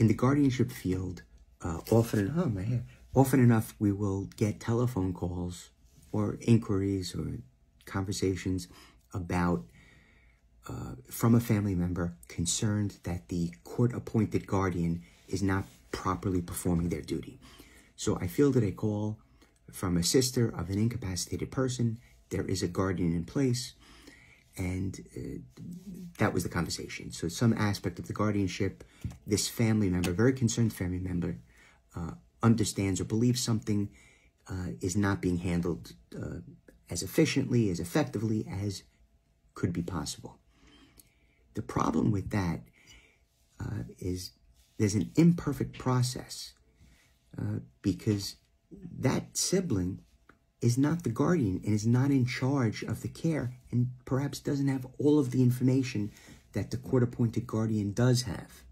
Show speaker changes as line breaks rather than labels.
in the guardianship field, uh, often, oh, my hair, often enough, we will get telephone calls or inquiries or conversations about uh, from a family member concerned that the court appointed guardian is not properly performing their duty. So I fielded a call from a sister of an incapacitated person. There is a guardian in place. And uh, that was the conversation. So, some aspect of the guardianship, this family member, very concerned family member, uh, understands or believes something uh, is not being handled uh, as efficiently, as effectively as could be possible. The problem with that uh, is there's an imperfect process uh, because that sibling is not the guardian and is not in charge of the care and perhaps doesn't have all of the information that the court appointed guardian does have.